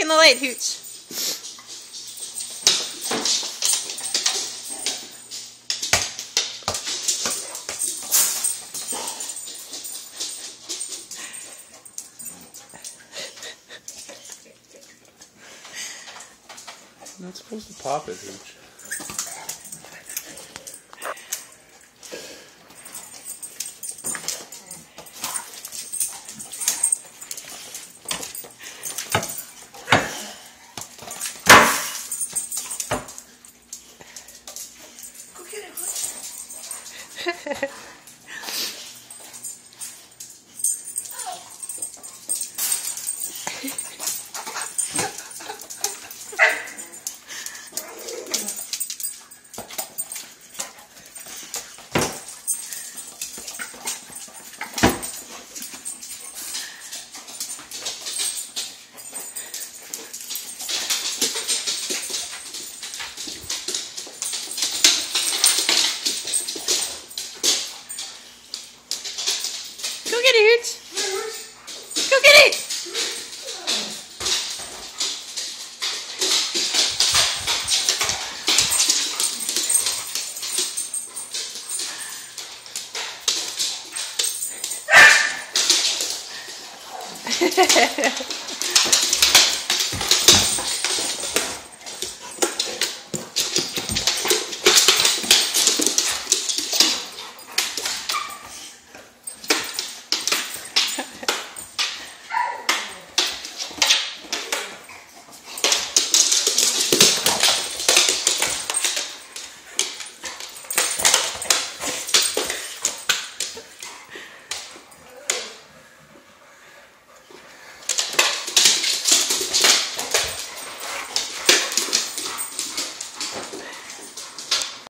it, Hooch. You're not supposed to pop it, Hooch. Go get it. Go get it.